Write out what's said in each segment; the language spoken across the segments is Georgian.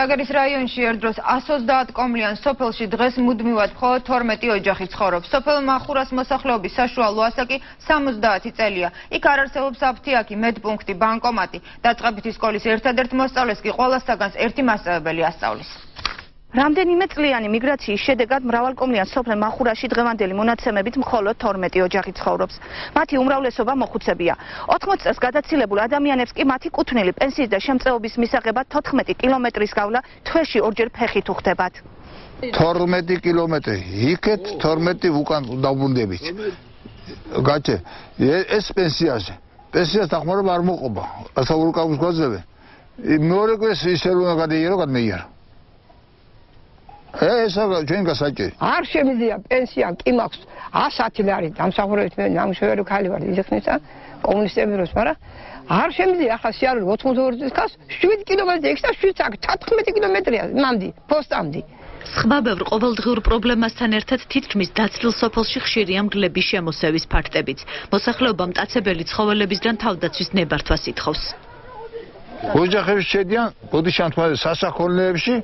საგერის რაიონში ერთდროს 130 კომლიან სოფელში დღეს მუდმივად მხოლოდ 12 ოჯახი ცხოვრობს. სოფელ მახურას მოსახლეობის საშუალო ასაკი 70 წელია. იქ არ არსებობს აფთიაქი, მედპუნქტი, ბანკომატი. დაწყებითი სკოლის ერთადერთ მოსწავლეს კი ყველა საგანს ერთი მასწავლებელი ასწავლის. რამდენიმე წლიანი მიგრაციის შედეგად მრავალკომლიან სოფელ მახურაში დღევანდელი მონაცემებით მხოლოდ 12 ოჯახი ცხოვრობს. მათი უმრავლესობა მოხუცებია. 80 წელს გადაცილებულ ადამიანებს კი მათი კუთვნილი პენსიის და შემწეობის მისაღებად 14 კილომეტრის გავლა თვეში ორჯერ ფეხით უხდებათ. 12 კილომეტრი, იქეთ 12 უკან დაბრუნდებით. გაჩე, ეს პენსიაზე. პენსიას დახმარება არ მოყობა. ასაურკავს გვაძლევენ. მეორე კვეს ისე რომ გადაიერო, გადმეიერო. ესა ჩვენ გასაჭირი. არ შემიძლია პენსია კი მაქვს. 110 ლარი დამსახურებით მე ნამუშევარი ქალი ვარ ისეხნისა კომუნისტები როს მაგრამ არ შემიძლია ახლა სიარული 82 წლის ქას 7 კილომეტრი ექს და 7 აქ 14 კილომეტრია მამდი პოსტამდი სხვა ბევრ ყოველდღიურ პრობლემასთან ერთად თითქმის დაცლილ სოფელში ხშირია მგლების შემოსევის ფაქტებიც. მოსახლეობა მტაცებელი ცხოველებისგან თავდაცვის ნებართვას ითხოვს. ოჯახები შედიან ბოდიშანთმაზე სასაქონლეებში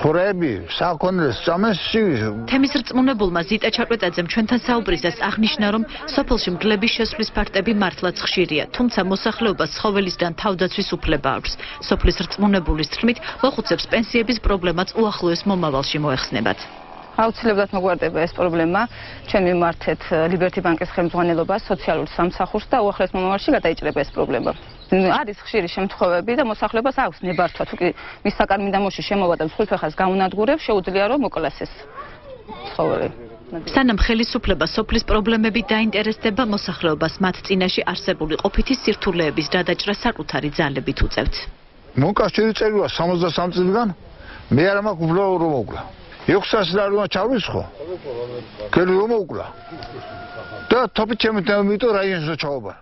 ხრები საქონლეს წამესში თემის რწმუნებულმა ზიტა ჩაკვეტაძემ ჩვენთან საუბრისას აღნიშნა რომ სოფელში მგლების შესვლის ფაქტები მართლაც ხშირია თუმცა მოსახლეობას ცხოველისგან თავდაცვის უფლება აქვს სოფლის რწმუნებულის თქმით მოხუცებს პენსიების პრობლემაც უახლოეს მომავალში მოეხსნებათ აუცილებლად მოგვარდება ეს პრობლემა. ჩვენ მიმართეთ ლიბერტი ბანკის ხელმძღვანელობას, სოციალურ სამსახურს და უახლოეს მომავალში გადაიჭრება ეს პრობლემა. არის ხშირი შემთხვევები და მოსახლეობას აქვს ნებართვა, თუკი მის საკარმიდამოში შემოვა და მსხვილფეხას გაუნადგურებს, შეუძლია რომ მოკლას ეს ცხოველი. სანამ ხელისუფლება სოფლის პრობლემებით დაინტერესდება მოსახლეობას მათ წინაშე არსებული ყოფითი სირთულეების გადაჭრა საკუთარი ძალებით უწევთ. მონკასჭერი წერია 63 წლიდან მე არ მაქვს უბრალოდ რომ მოკლა. 600 ლარი უნდა ჩავისხო. გელი რომ მოკლა. და თოფი ჩემი და მიტო რაიონზე ჩაობა.